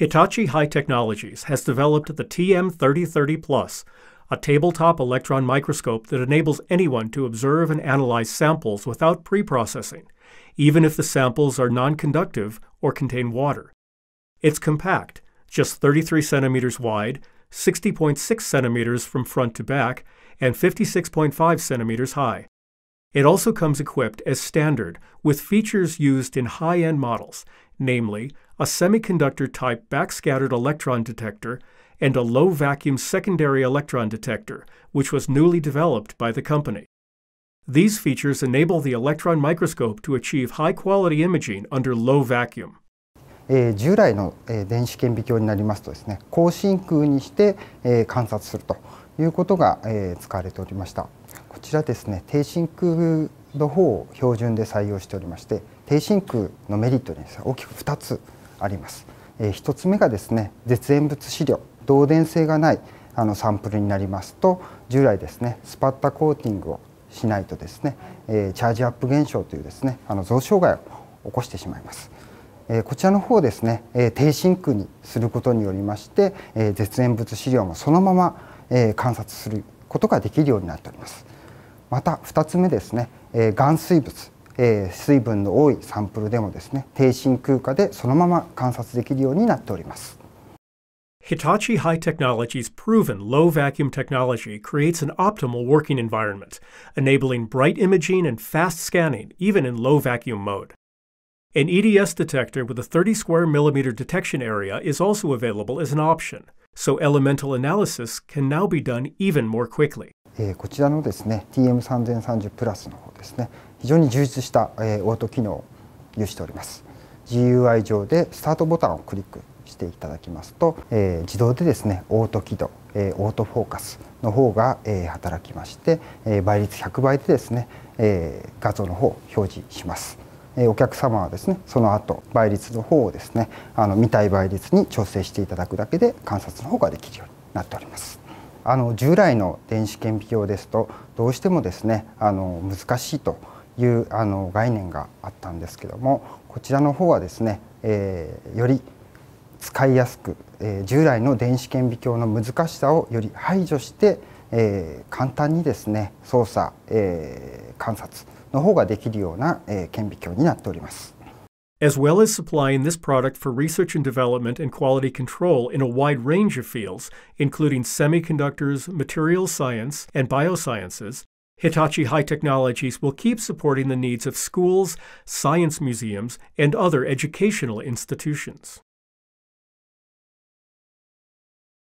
Hitachi High Technologies has developed the TM3030 Plus, a tabletop electron microscope that enables anyone to observe and analyze samples without preprocessing, even if the samples are non-conductive or contain water. It's compact, just 33 centimeters wide, 60.6 centimeters from front to back, and 56.5 centimeters high. It also comes equipped as standard with features used in high-end models, namely a semiconductor type backscattered electron detector and a low vacuum secondary electron detector, which was newly developed by the company. These features enable the electron microscope to achieve high quality imaging under low vacuum. え、従来の、え、電子顕微鏡になりますとですね高真空にして、え、観察するということが、え、使われておりましたこちらですね低真空の方を標準で採用しておりまして低真空のメリットにです、ね大きく2つあります、えー、1つ目がですね絶縁物資料導電性がないあのサンプルになりますと従来ですねスパッタコーティングをしないとですね、えー、チャージアップ現象というですねあの増障害を起こしてしまいます。えこちらの方ですね、え低真空にすることによりまして、え絶縁物資料もそのまま、え観察することができるようになっております。また2つ目ですね、え含水物、え水分の多いサンプルでもですね低真空下でそのまま観察できるようになっております。Hitachi High Technology's proven low vacuum technology creates an optimal working environment, enabling bright imaging and fast scanning even in low vacuum mode. An EDS detector with a 30 square millimeter detection area is also available as an option, so elemental analysis can now be done even more quickly. えー、こちらのですね TM3030 プラスの方ですね非常に充実した、えー、オート機能を有しております GUI 上でスタートボタンをクリックしていただきますと、えー、自動でですねオート起動、えー、オートフォーカスの方が、えー、働きまして、え、倍率100倍でですね、え、画像の方を表示します。えお客様はですねその後倍率の方をですねあの見たい倍率に調整していただくだけで観察の方ができるようになっております。あの従来の電子顕微鏡ですとどうしてもですねあの難しいというあの概念があったんですけどもこちらの方はですね、えー、より使いやすく、えー、従来の電子顕微鏡の難しさをより排除して、えー、簡単にですね操作、えー、観察の方ができるような、え、顕微鏡になっております。As well as supplying this product for research and development and quality control in a wide range of fields, including semiconductors, materials science, and biosciences, Hitachi High Technologies will keep supporting the needs of schools, science museums, and other educational institutions.